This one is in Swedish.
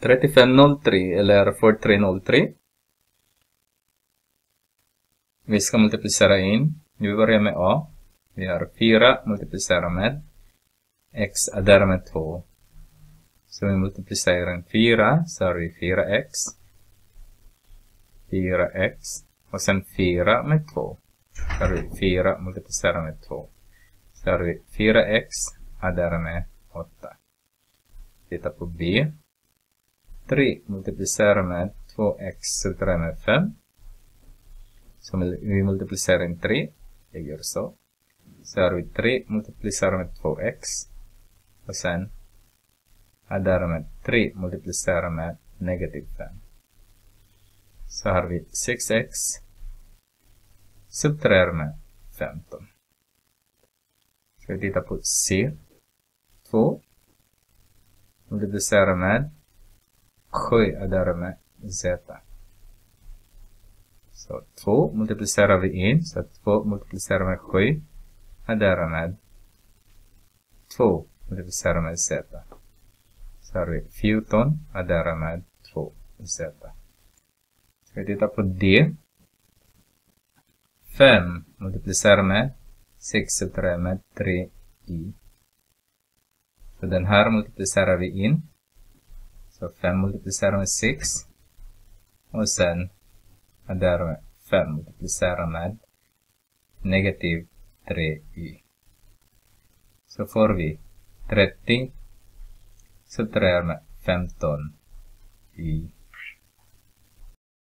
3503 eller 4303. Vi ska multiplicera in. Vi börjar med A. Vi har 4 multiplicerar med x är därmed 2. Så vi multiplicerar in 4 så har vi 4x. 4x och sen 4 med 2. Så har vi 4 multiplicerar med 2. Så har vi 4x är därmed 8. Titta på B. 3 multiplicerar med 2x subtraherar med 5. Så vi multiplicerar med 3. Jag gör så. Så har vi 3 multiplicerar med 2x. Och sen är därmed 3 multiplicerar med negativ 5. Så har vi 6x subtraherar med 15. Ska vi titta på C. 2 multiplicerar med 7 är därmed z. Så 2 multiplicerar vi in, så 2 multiplicerar med 7 är därmed 2 multiplicerar med z. Så har vi 14 är därmed 2 z. Ska vi titta på D. 5 multiplicerar med 6 subtraherar med 3 i. Så den här multiplicerar vi in. Så 5 multiplicerar med 6. Och sen är där 5 multiplicerar med negativ 3y. Så får vi 30 subtraherar med 15 y